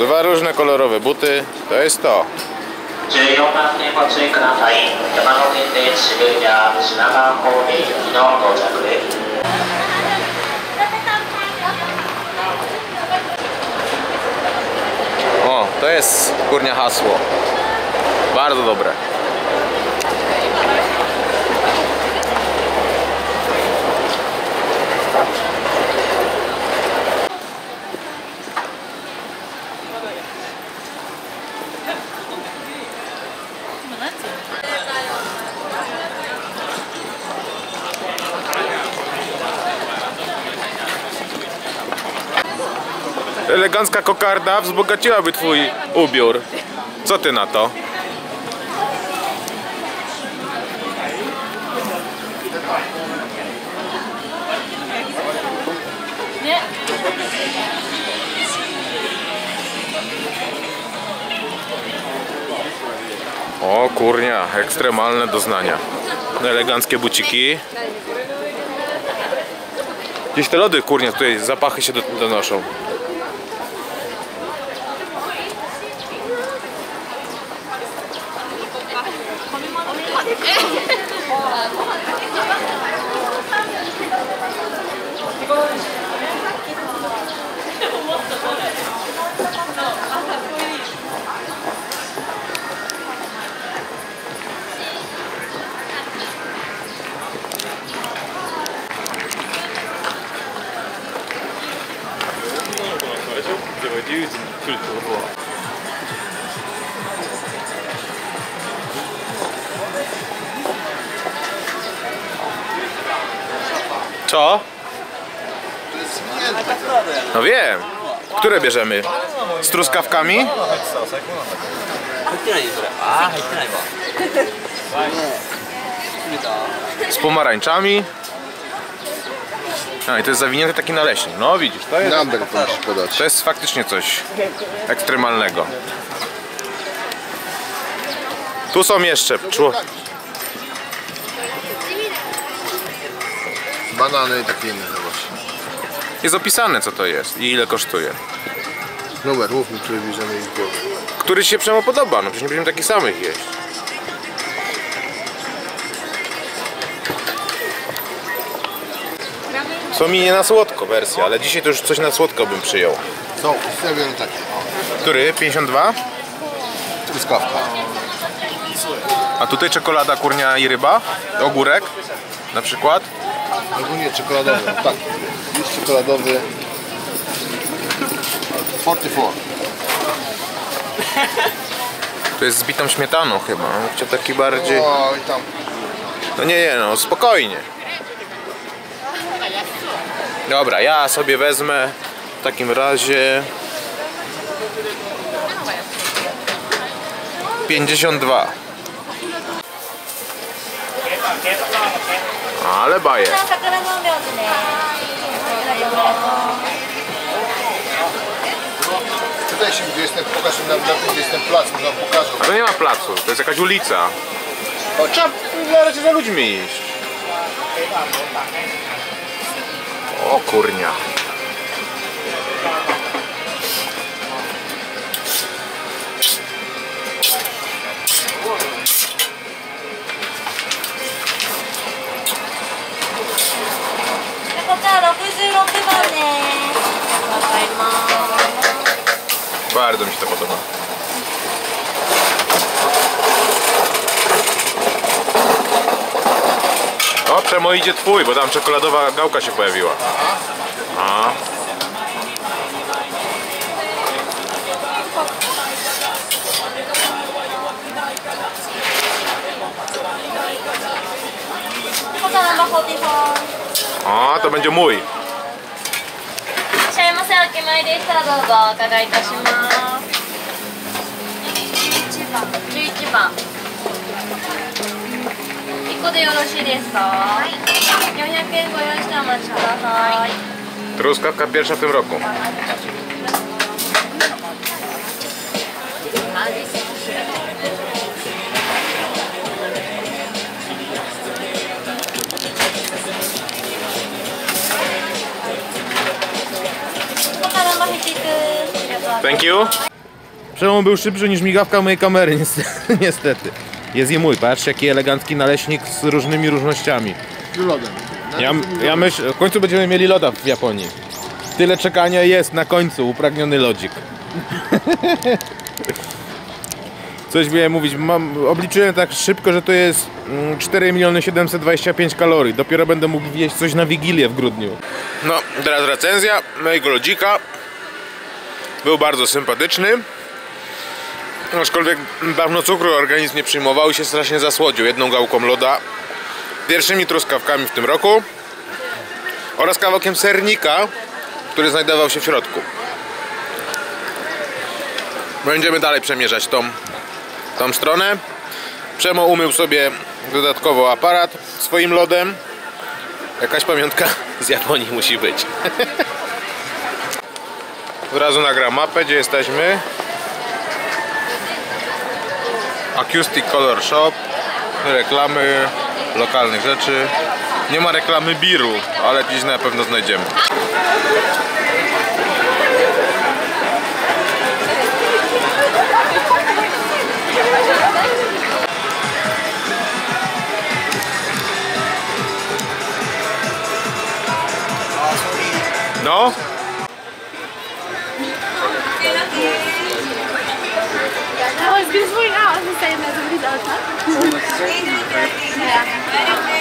Dwa różne kolorowe buty, to jest to. O, to jest kurnia hasło. Bardzo dobre. Elegancka kokarda wzbogaciłaby twój ubiór. Co ty na to? O kurnia, ekstremalne doznania. Eleganckie buciki. Gdzieś te lody kurnia, tutaj zapachy się do- kulturło. Co? No wiem. Które bierzemy? Z truskawkami? Z pomarańczami? A i to jest zawinięte taki naleśnik. No widzisz, to jest, Number to musisz podać. to jest faktycznie coś ekstremalnego. Tu są jeszcze czło- Banany i takie inne zobacz. Jest opisane co to jest i ile kosztuje. Numer, mów mi, który bierzemy ich głowy. Który ci się przemo podoba, no przecież nie będziemy takich samych jeść. Są mi nie na słodko wersja, ale dzisiaj to już coś na słodko bym przyjął. Są, stawiam takie. Który? 52? Truskawka. A tutaj czekolada, kurnia i ryba? Ogórek? Na przykład? Ogólnie czekoladowy. Tak. Jest czekoladowy. 44. To jest z bitą śmietaną chyba. Chciał taki bardziej... No nie, nie, no spokojnie. Dobra, ja sobie wezmę w takim razie 52 Ale baje Pytaj się gdzie jestem, pokaż mi na, na tym gdzie jestem plac, można pokażę. To nie ma placu, to jest jakaś ulica. Trzeba na razie za ludźmi iść. ukurnya ワールドにしたことが。Przemo idzie twój, bo tam czekoladowa gałka się pojawiła. A. A, to będzie mój. いらっしゃいませ。お決まりでしたらどうぞお伺いいたします。11番。11番。一個でよろしいですか。はい。四百円ご用意してお待ちください。 Truskawka pierwsza w tym roku. Thank Thank you. Przełom był szybszy niż migawka mojej kamery, niestety. Jest i mój, patrzcie jaki elegancki naleśnik z różnymi różnościami. Z lodem. Ja, ja myślę, w końcu będziemy mieli loda w Japonii. Tyle czekania jest na końcu, upragniony lodzik. Coś miałem mówić, mam, obliczyłem tak szybko, że to jest mm, 4 miliony 725 kalorii. Dopiero będę mógł jeść coś na Wigilię w grudniu. No, teraz recenzja mojego lodzika. Był bardzo sympatyczny. Aczkolwiek dawno cukru organizm nie przyjmował i się strasznie zasłodził jedną gałką loda. Pierwszymi truskawkami w tym roku oraz kawałkiem sernika, który znajdował się w środku. Będziemy dalej przemierzać tą, tą stronę. Przemo umył sobie dodatkowo aparat swoim lodem. Jakaś pamiątka z Japonii musi być. Od razu nagram mapę, gdzie jesteśmy. Acoustic Color Shop. Reklamy lokalnych rzeczy. Nie ma reklamy biru, ale gdzieś na pewno znajdziemy. No, 对费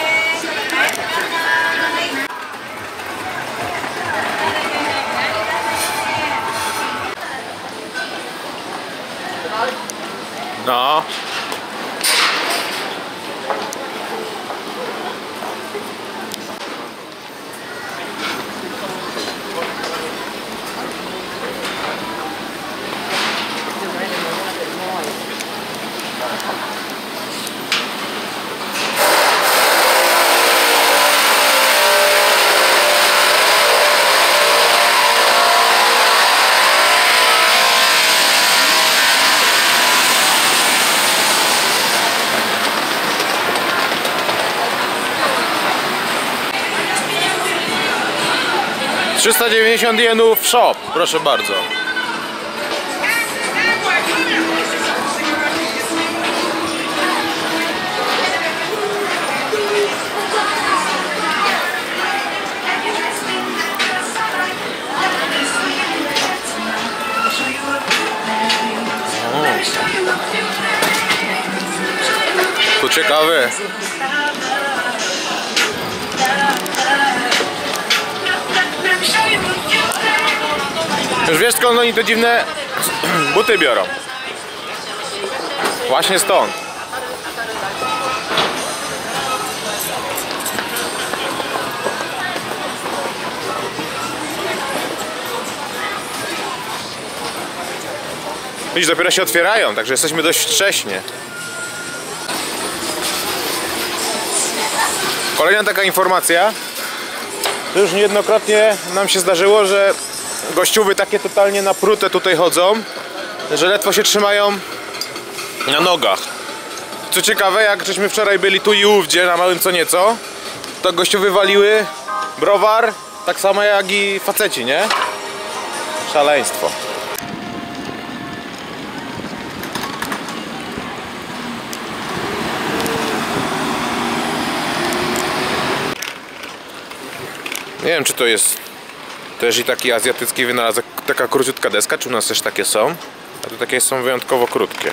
390 jenów w shop, proszę bardzo. Ciekawe. Już wiesz skąd oni te dziwne buty biorą? Właśnie stąd. Widzisz, dopiero się otwierają, także jesteśmy dość wcześnie. Kolejna taka informacja. To już niejednokrotnie nam się zdarzyło, że gościuwy takie totalnie naprute tutaj chodzą, że ledwo się trzymają na nogach. Co ciekawe, jak żeśmy wczoraj byli tu i ówdzie, na małym co nieco, to gościu wywaliły browar, tak samo jak i faceci, nie? Szaleństwo. Nie wiem, czy to jest też i taki azjatycki wynalazek, taka króciutka deska, czy u nas też takie są? A tu takie są wyjątkowo krótkie.